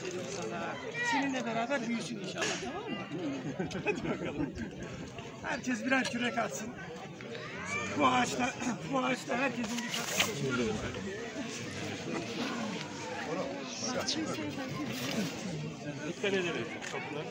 gösteriyor sana. Seninle beraber büyüsün inşallah tamam mı? Hadi bakalım. Herkes birer kürek atsın. Bu ağaçta, bu ağaçta herkesin bir katkısı. Dikkat edelim. Kapılar.